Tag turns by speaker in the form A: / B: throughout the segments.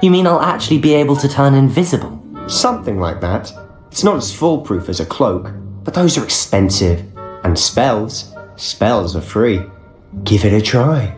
A: You mean I'll actually be able to turn invisible?
B: Something like that. It's not as foolproof as a cloak, but those are expensive. And spells, spells are free. Give it a try.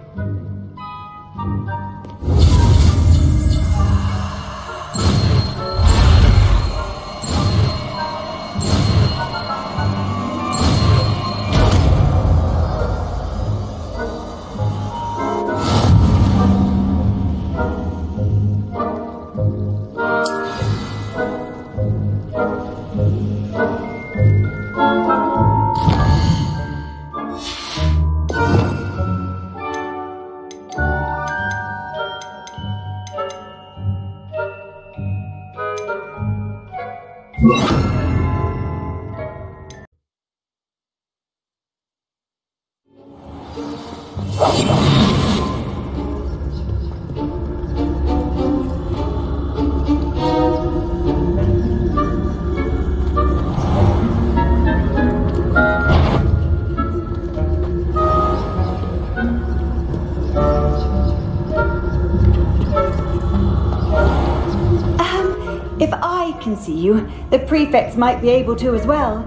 C: If I can see you, the prefects might be able to as well.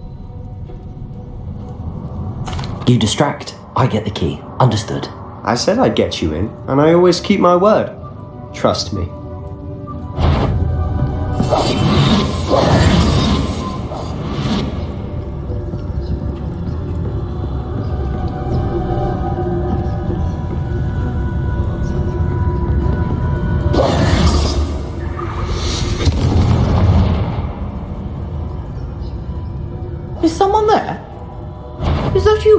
A: You distract, I get the key. Understood.
B: I said I'd get you in, and I always keep my word. Trust me.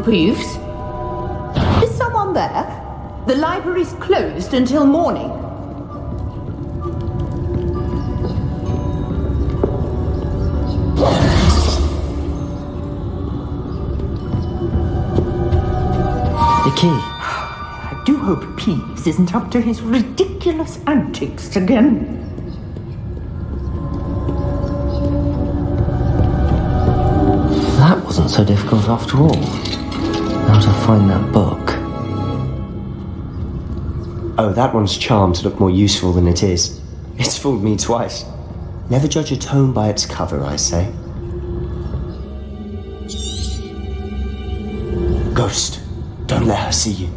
D: Peeves? Is someone there? The library's closed until morning.
A: The key.
D: I do hope Peeves isn't up to his ridiculous antics again.
A: That wasn't so difficult after all. To find that book.
B: Oh, that one's charmed to look more useful than it is. It's fooled me twice. Never judge a tome by its cover, I say. Ghost, don't let her see you.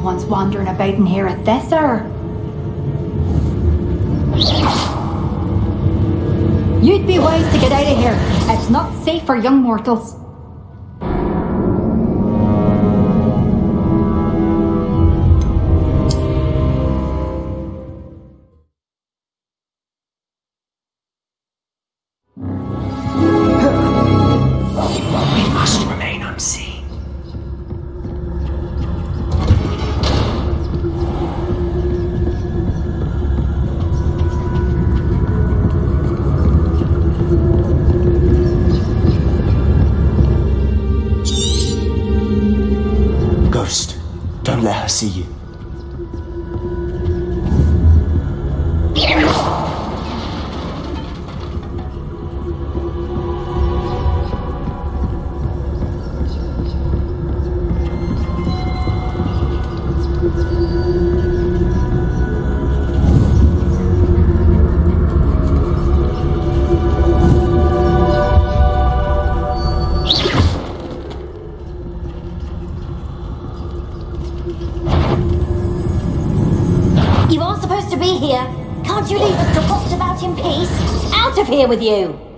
E: One's wandering about in here at this hour. You'd be wise to get out of here. It's not safe for young mortals.
F: Here with you!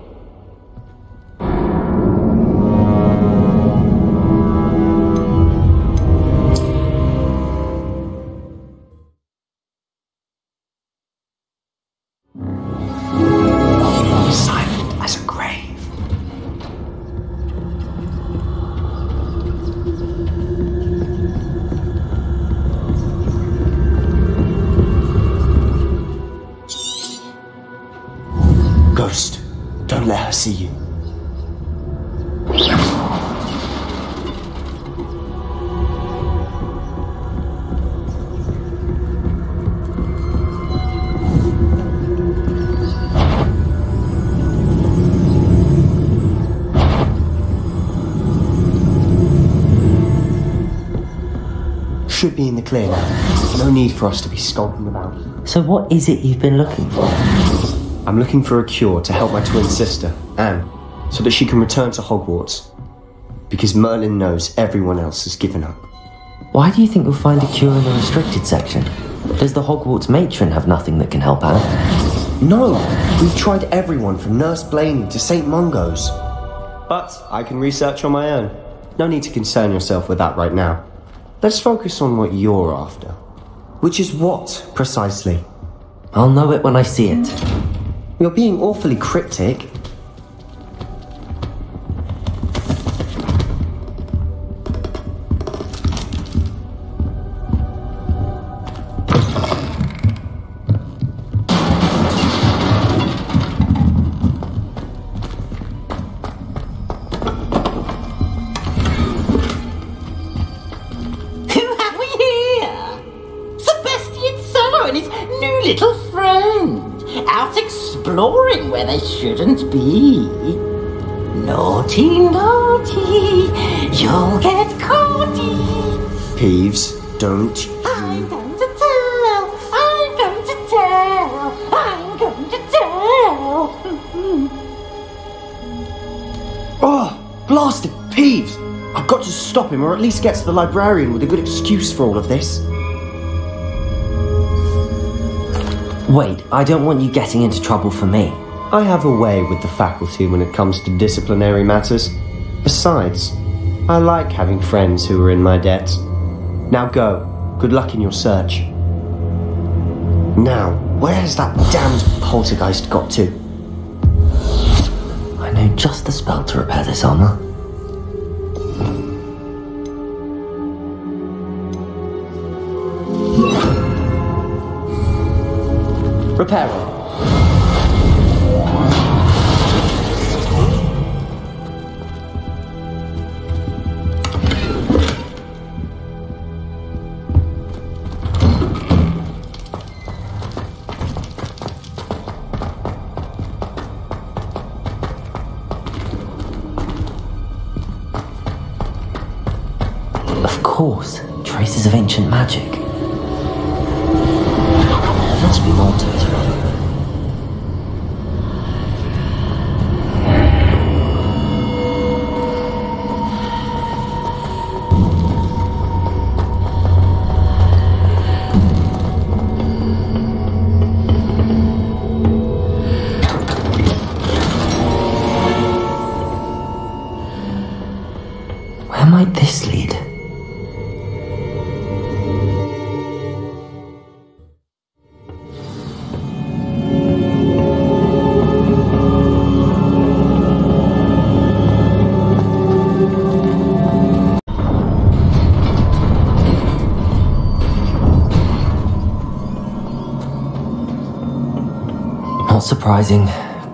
B: See you. Should be in the clear now. No need for us to be skulking about.
G: So, what is it you've been looking for?
B: I'm looking for a cure to help my twin sister, Anne, so that she can return to Hogwarts. Because Merlin knows everyone else has given up.
G: Why do you think you'll find a cure in the restricted section? Does the Hogwarts matron have nothing that can help out?
B: No! We've tried everyone from Nurse Blainey to St. Mungo's. But I can research on my own. No need to concern yourself with that right now. Let's focus on what you're after. Which is what, precisely?
G: I'll know it when I see it.
B: You're being awfully cryptic. Oh, blasted Peeves! I've got to stop him or at least get to the librarian with a good excuse for all of this.
G: Wait, I don't want you getting into trouble for me.
B: I have a way with the faculty when it comes to disciplinary matters. Besides, I like having friends who are in my debt. Now go. Good luck in your search. Now, where has that damned poltergeist got to?
G: I know just the spell to repair this armor. Surprising.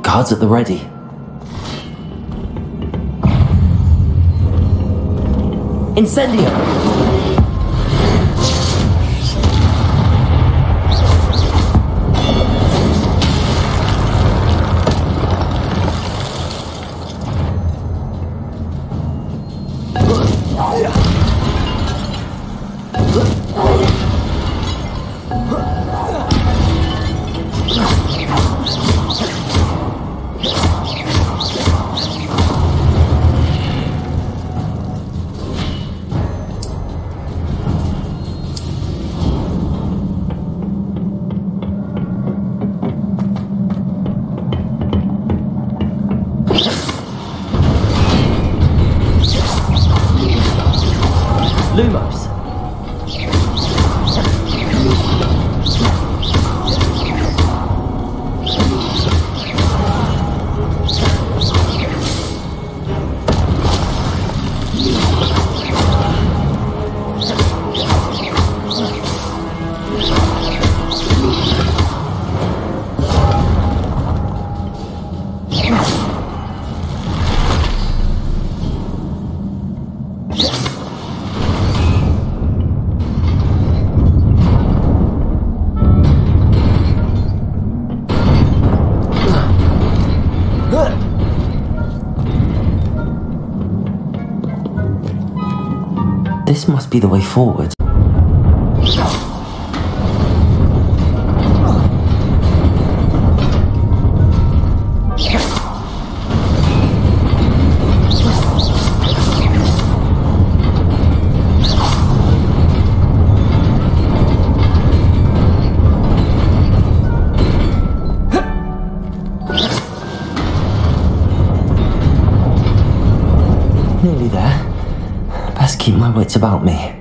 G: Guards at the ready. Incendio! This must be the way forward. Wits about me.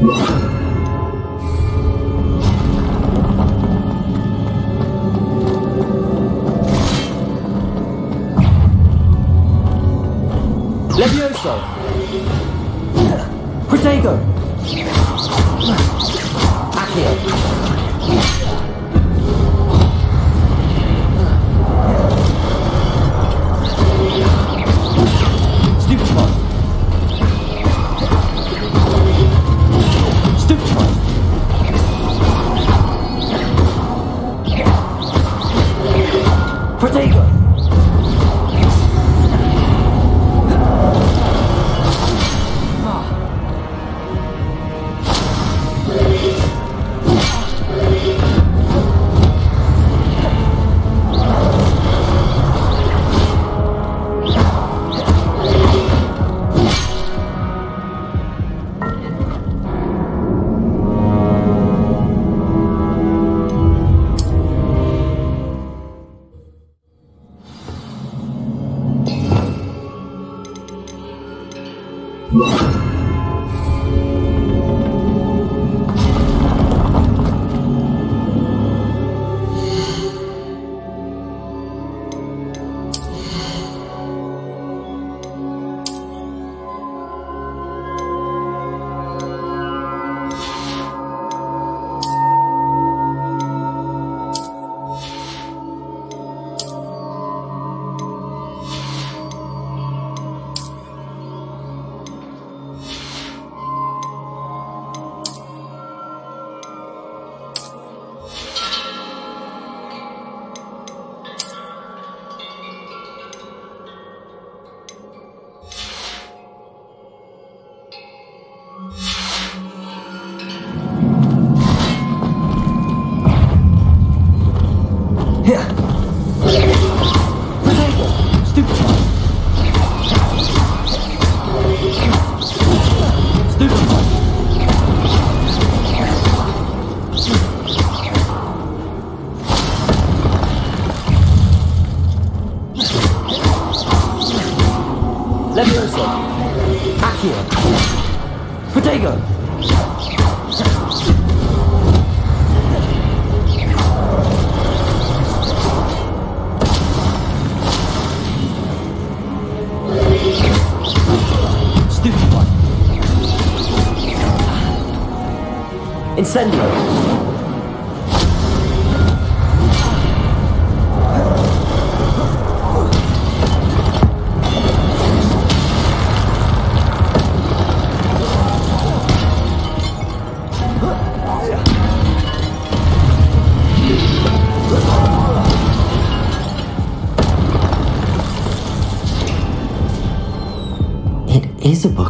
G: Bye.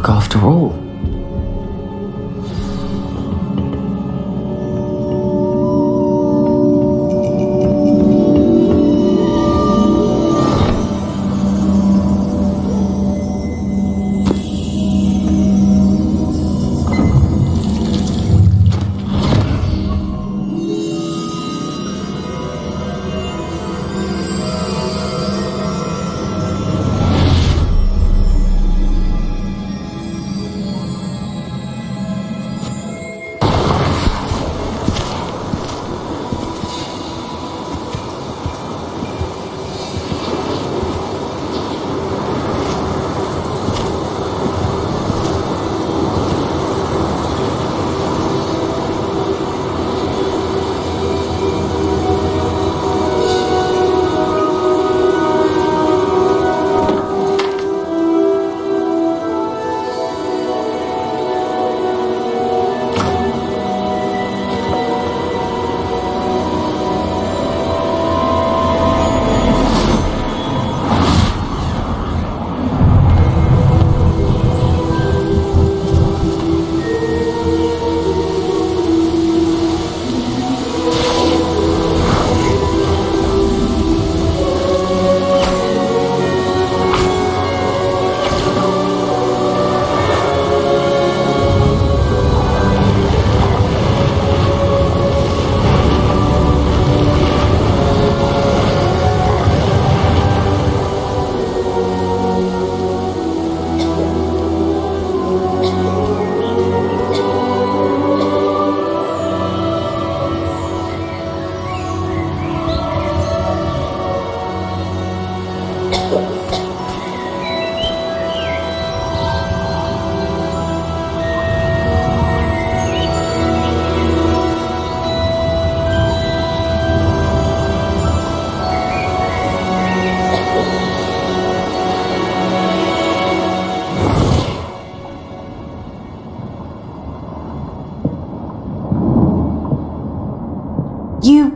G: After all.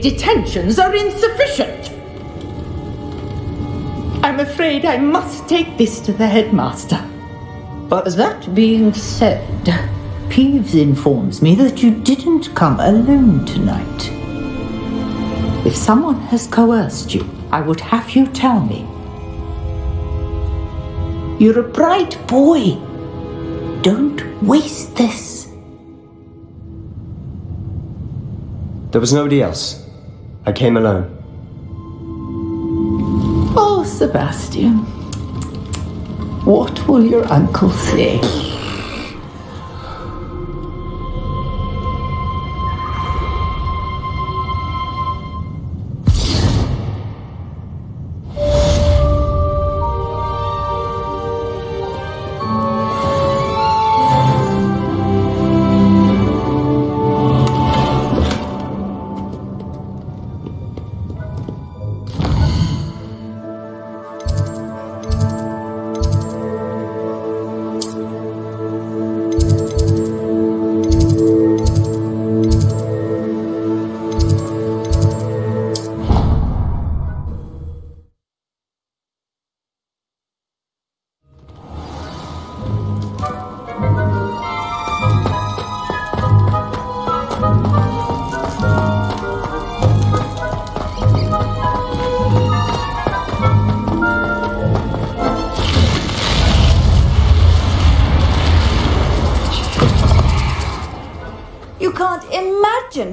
H: Detentions are insufficient. I'm afraid I must take this to the headmaster.
D: But that being said, Peeves informs me that you didn't come alone tonight. If someone has coerced you, I would have you tell me. You're a bright boy. Don't waste this.
B: There was nobody else. I came alone.
D: Oh, Sebastian. What will your uncle say?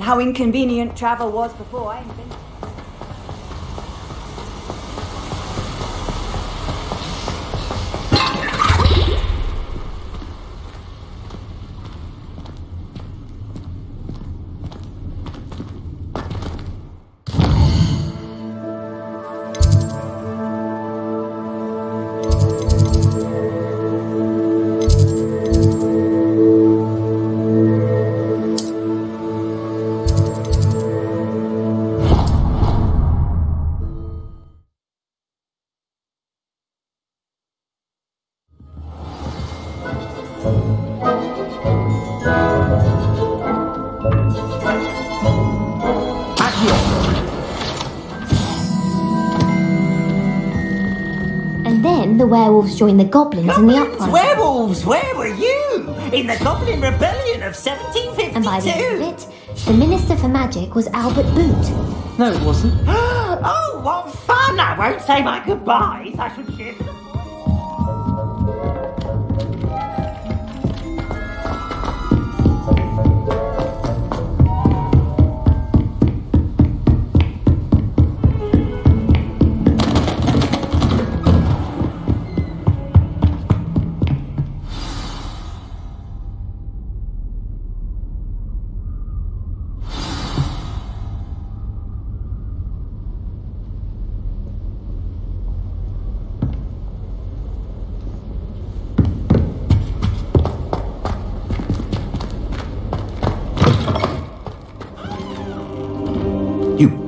C: How inconvenient travel was before I
F: werewolves joined the goblins in the uprising.
I: Werewolves, where were you? In the Goblin Rebellion of 1752.
F: And by the end of it, the Minister for Magic was Albert Boot.
I: No, it wasn't. oh, what fun! I won't say my goodbyes. I should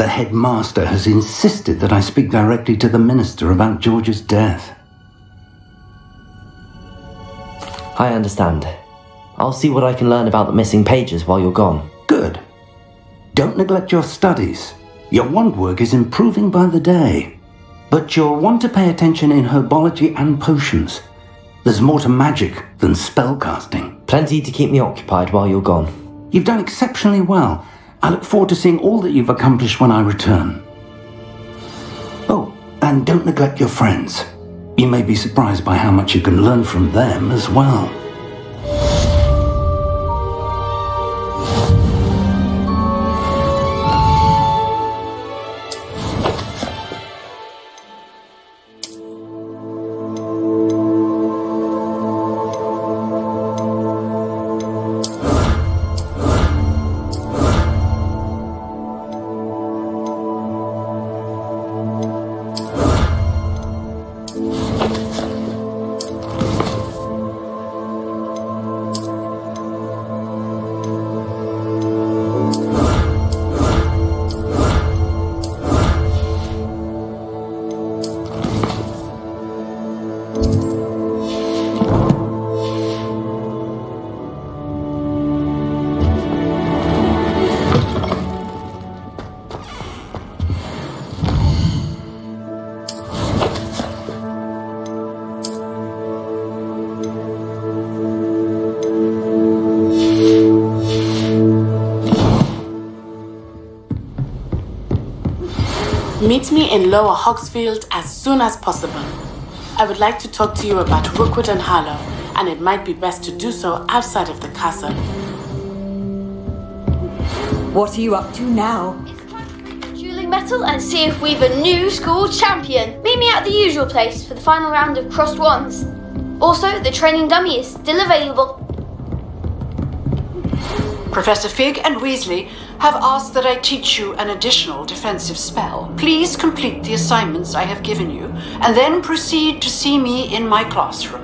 J: The headmaster has insisted that I speak directly to the minister about George's death.
G: I understand. I'll see what I can learn about the missing pages while you're gone.
J: Good. Don't neglect your studies. Your wand work is improving by the day. But you'll want to pay attention in herbology and potions. There's more to magic than spellcasting.
G: Plenty to keep me occupied while you're gone.
J: You've done exceptionally well. I look forward to seeing all that you've accomplished when I return. Oh, and don't neglect your friends. You may be surprised by how much you can learn from them as well.
K: Meet me in Lower Hogsfield as soon as possible. I would like to talk to you about Rookwood and Harlow, and it might be best to do so outside of the castle.
C: What are you up to now?
F: It's time to pick the dueling
L: medal and see if we've a new school champion. Meet me at the usual place for the final round of Crossed Wands. Also, the training dummy is still available.
M: Professor Fig and Weasley have asked that I teach you an additional defensive spell. Please complete the assignments I have given you, and then proceed to see me in my classroom.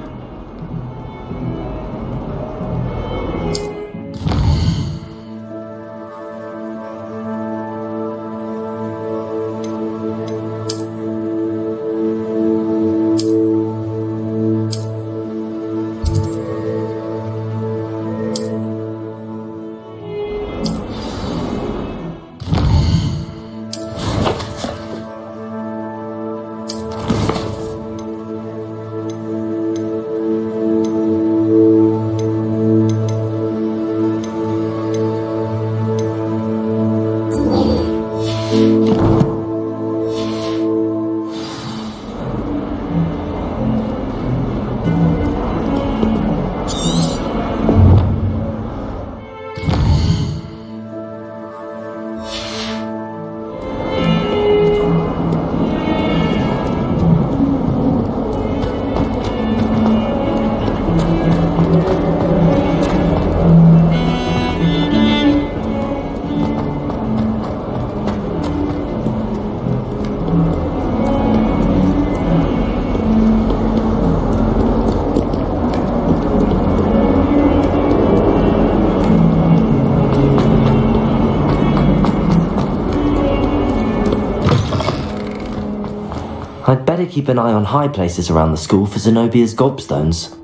G: Keep an eye on high places around the school for Zenobia's gobstones.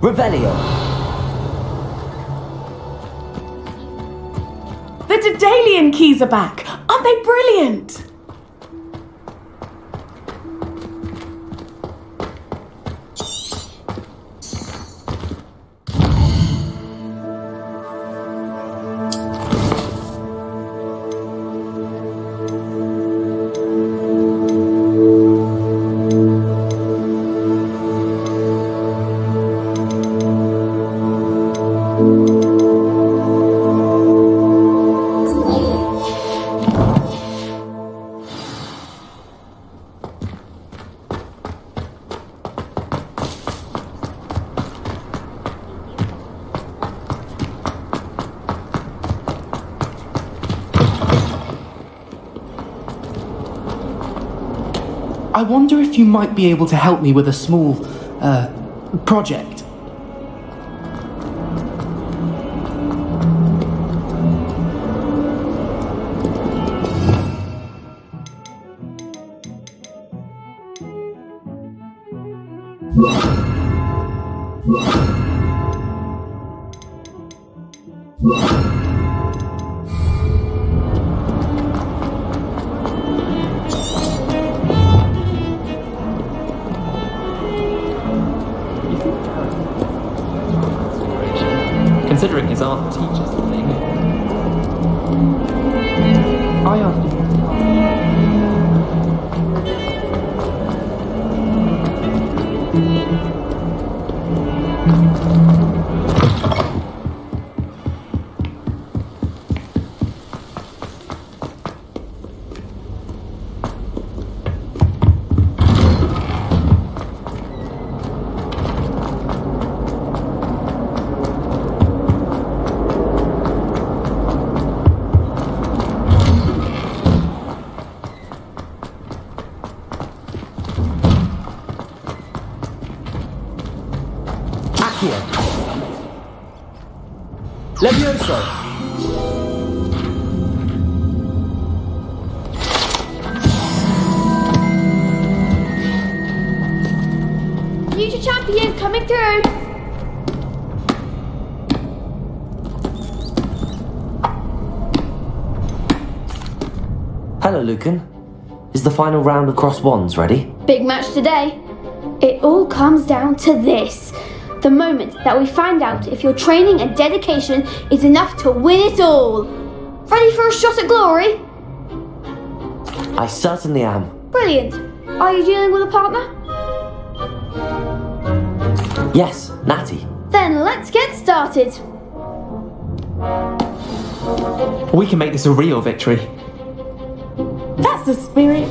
G: Revelio!
N: The Daedalian keys are back!
O: I wonder if you might be able to help me with a small, uh, project.
L: Future champion coming through!
G: Hello, Lucan. Is the final round of cross wands ready?
L: Big match today. It all comes down to this. The moment that we find out if your training and dedication is enough to win it all. Ready for a shot at glory?
G: I certainly am.
L: Brilliant. Are you dealing with a partner?
G: Yes, Natty.
L: Then let's get started.
P: We can make this a real victory.
L: That's the Spirit.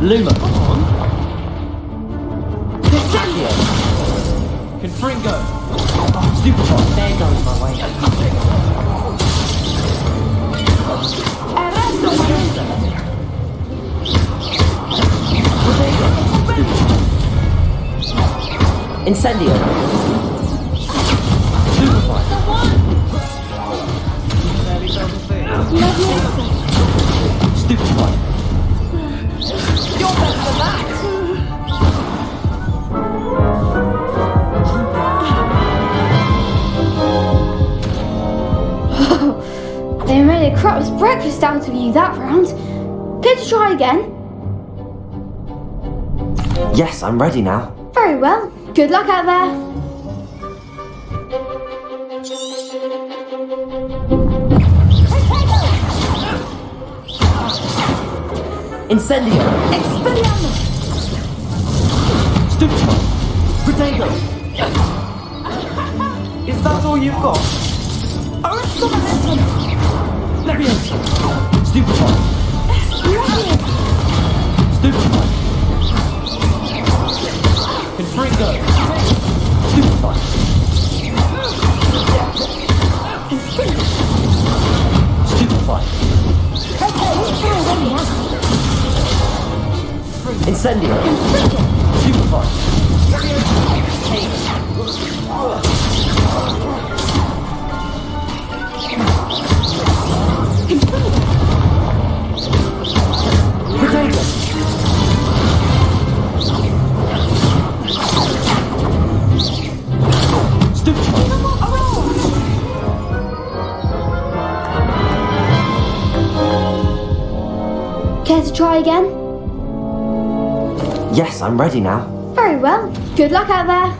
O: Luma. Descendio. Confringo. Stupefy. There goes my way.
G: Incendio.
O: Stupefy.
L: You're better than that.
Q: They made a crap's breakfast out of you that round. Care to try again?
G: Yes, I'm ready now.
Q: Very well. Good luck out there.
G: Incendio.
L: Expelliarmus.
O: Stupefy. Protego. Is that all you've got? Oh, Arresto Momentum. Levioso. Stupefy. Stupefy.
G: Confringo.
O: Stupefy. Stupefy.
G: Incendio.
O: Stupefy.
Q: Try again?
G: Yes, I'm ready now.
Q: Very well. Good luck out there.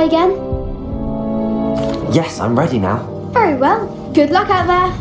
L: try again?
G: Yes, I'm ready now.
L: Very well. Good luck out there.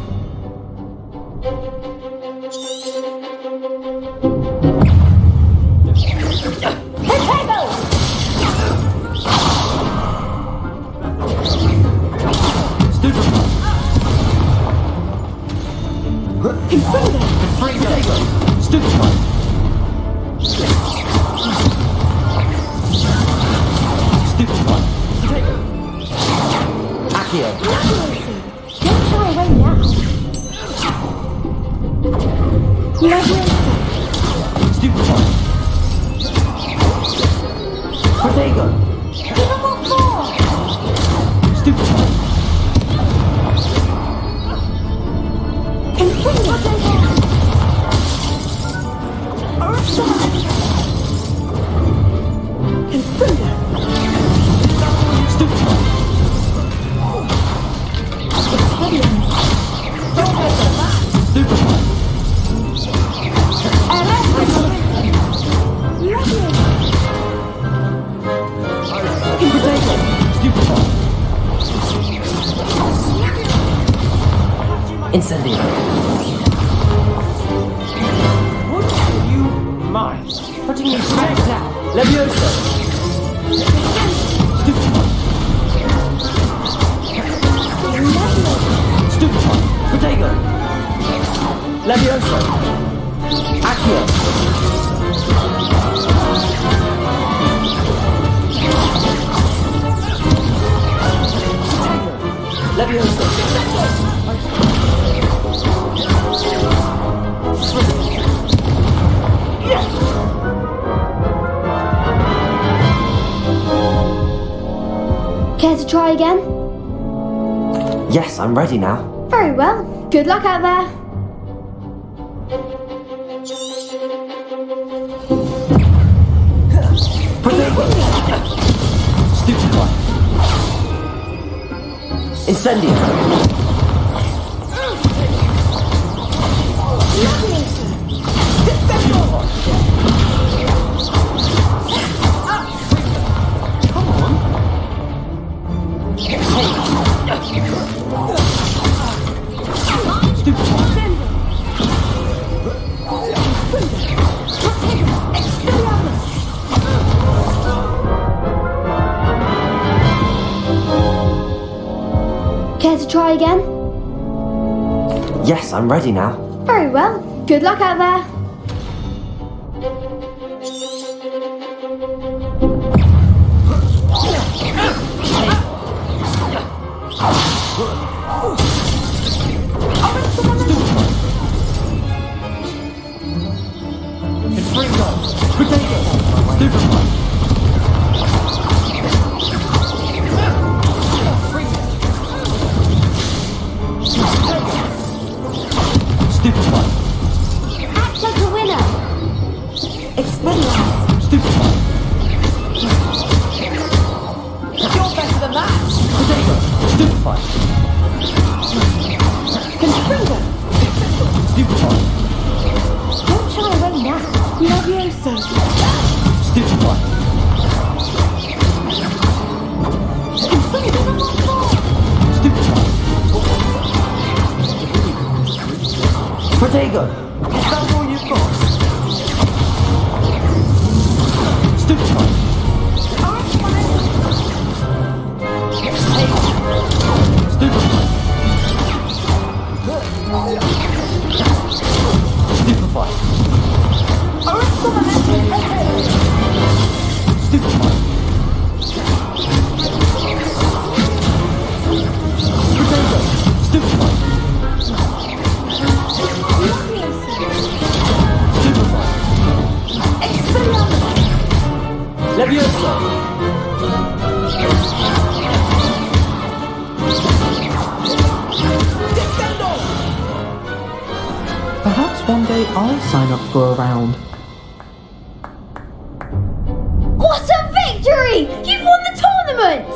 L: Care to try again?
G: Yes, I'm ready now.
L: Very well. Good luck out there.
O: One day I'll sign up for a round.
L: What a victory! You've won the tournament!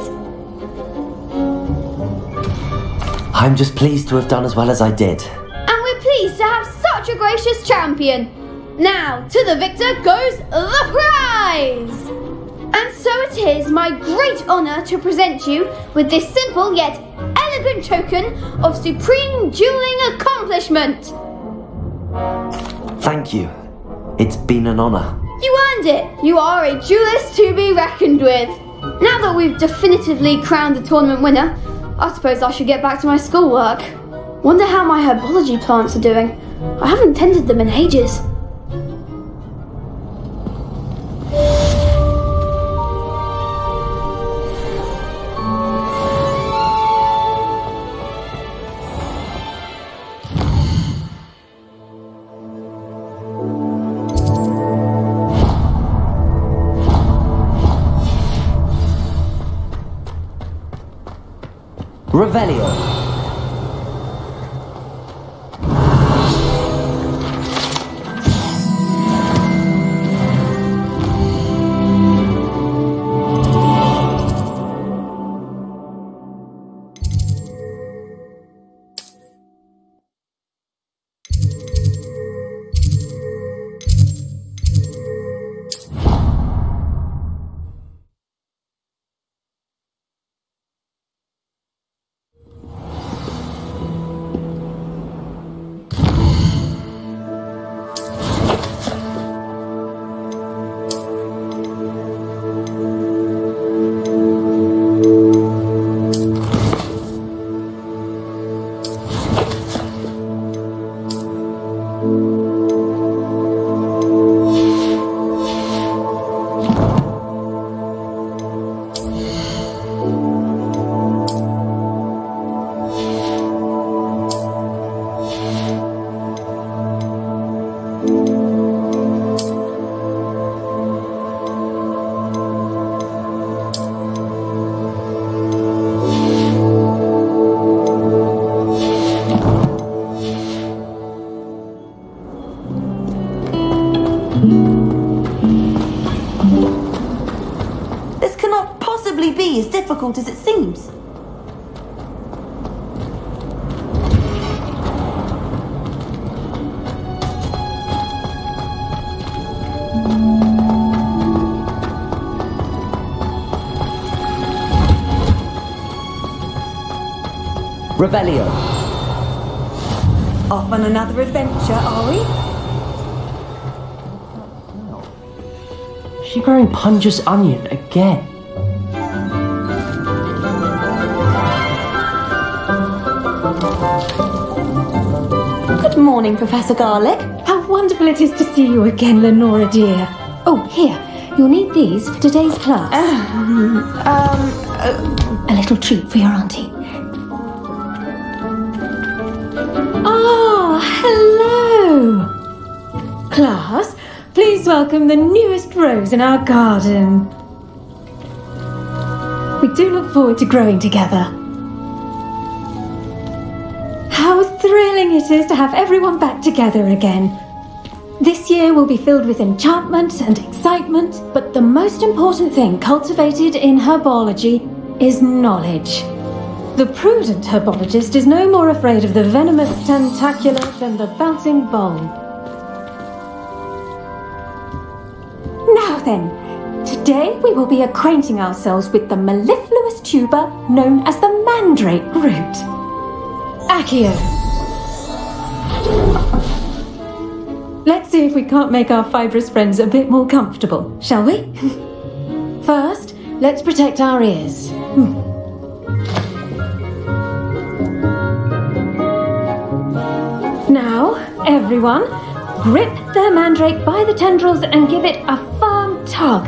G: I'm just pleased to have done as well as I did.
L: And we're pleased to have such a gracious champion. Now, to the victor goes the prize! And so it is my great honour to present you with this simple yet elegant token of supreme dueling accomplishment.
G: Thank you. It's been an honour.
L: You earned it! You are a duelist to be reckoned with. Now that we've definitively crowned the tournament winner, I suppose I should get back to my schoolwork. Wonder how my herbology plants are doing. I haven't tended them in ages.
G: Revelio.
P: Revelio.
C: Off on another adventure, are we?
P: She growing Punja's onion again.
R: Good morning, Professor Garlick.
Q: How wonderful it is to see you again, Lenora dear. Oh, here, you'll need these for today's class.
R: Um, um,
Q: A little treat for your auntie. Welcome the newest rose in our garden. We do look forward to growing together. How thrilling it is to have everyone back together again. This year will be filled with enchantment and excitement, but the most important thing cultivated in herbology is knowledge. The prudent herbologist is no more afraid of the venomous tentacula than the bouncing bulb. Then, today we will be acquainting ourselves with the mellifluous tuber known as the mandrake root. Accio. Let's see if we can't make our fibrous friends a bit more comfortable, shall we? First, let's protect our ears. Hmm. Now, everyone, grip their mandrake by the tendrils and give it a firm tug.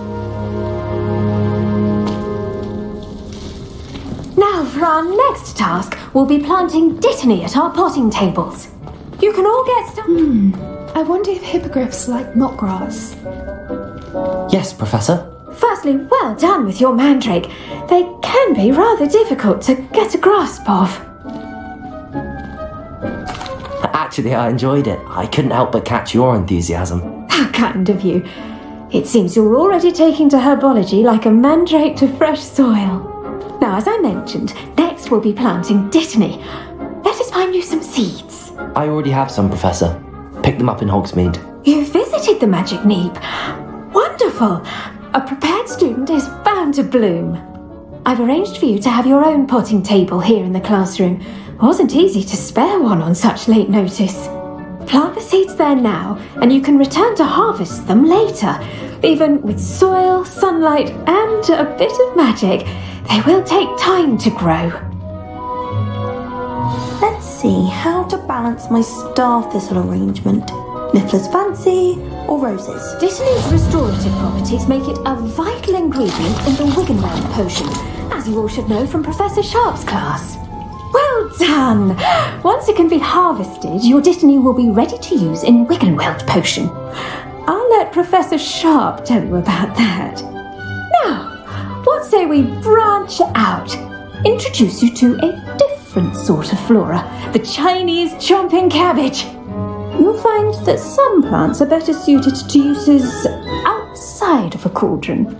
Q: Now, for our next task, we'll be planting dittany at our potting tables. You can all get some. Hmm.
E: I wonder if hippogriffs like mock grass.
G: Yes, Professor.
Q: Firstly, well done with your mandrake. They can be rather difficult to get a grasp of.
G: Actually, I enjoyed it. I couldn't help but catch your enthusiasm.
Q: How kind of you. It seems you're already taking to herbology like a mandrake to fresh soil. Now, as I mentioned, next we'll be planting dittany. Let us find you some seeds.
G: I already have some, Professor. Pick them up in Hogsmeade.
Q: You visited the Magic Neep. Wonderful! A prepared student is bound to bloom. I've arranged for you to have your own potting table here in the classroom. Wasn't easy to spare one on such late notice. Plant the seeds there now, and you can return to harvest them later. Even with soil, sunlight, and a bit of magic, they will take time to grow.
S: Let's see how to balance my star thistle arrangement. Niffler's fancy or roses?
Q: Dittany's restorative properties make it a vital ingredient in the Wiggenweld potion, as you all should know from Professor Sharp's class. Well done! Once it can be harvested, your Dittany will be ready to use in Wiggenweld potion. I'll let Professor Sharp tell you about that. Now, what say we branch out? Introduce you to a different sort of flora, the Chinese chomping cabbage. You'll find that some plants are better suited to uses outside of a cauldron.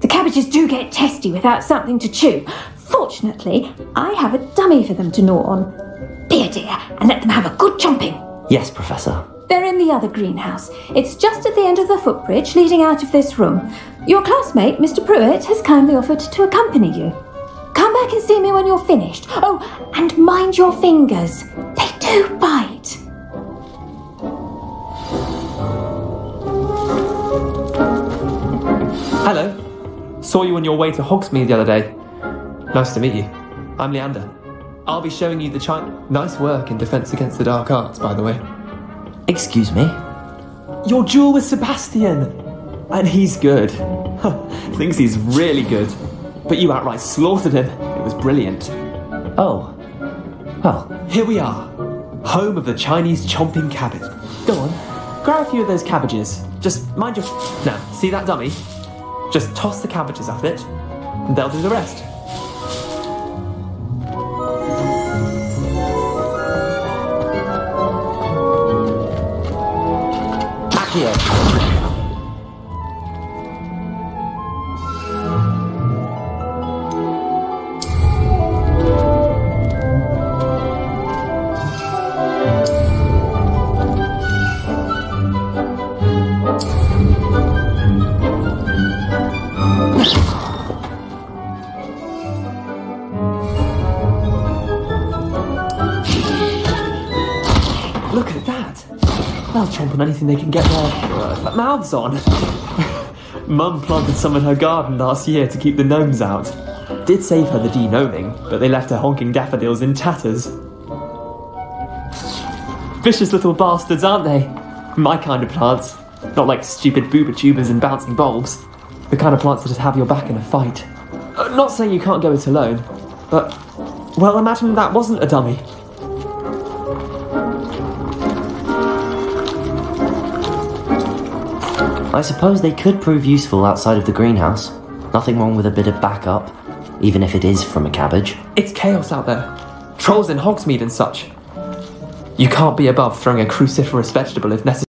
Q: The cabbages do get testy without something to chew. Fortunately, I have a dummy for them to gnaw on. Be a dear and let them have a good chomping.
G: Yes, Professor.
Q: They're in the other greenhouse. It's just at the end of the footbridge leading out of this room. Your classmate, Mr. Prewett, has kindly offered to accompany you. Come back and see me when you're finished. Oh, and mind your fingers. They do bite.
O: Hello. Saw you on your way to Hogsmeade the other day. Nice to meet you. I'm Leander. I'll be showing you the China. Nice work in Defense Against the Dark Arts, by the way.
G: Excuse me?
O: Your duel with Sebastian! And he's good. Thinks he's really good. But you outright slaughtered him. It was brilliant.
G: Oh. Well.
O: Here we are. Home of the Chinese chomping cabbage. Go on. Grab a few of those cabbages. Just mind your. Now, see that dummy? Just toss the cabbages at it, and they'll do the rest. On anything they can get their uh, mouths on. Mum planted some in her garden last year to keep the gnomes out. Did save her the de-gnoming, but they left her honking daffodils in tatters. Vicious little bastards, aren't they? My kind of plants. Not like stupid bubotubers and bouncing bulbs. The kind of plants that'd have your back in a fight. Uh, not saying you can't go it alone, but. Well, imagine that wasn't a dummy.
G: I suppose they could prove useful outside of the greenhouse. Nothing wrong with a bit of backup, even if it is from a cabbage.
O: It's chaos out there. Trolls in Hogsmeade and such. You can't be above throwing a cruciferous vegetable if necessary.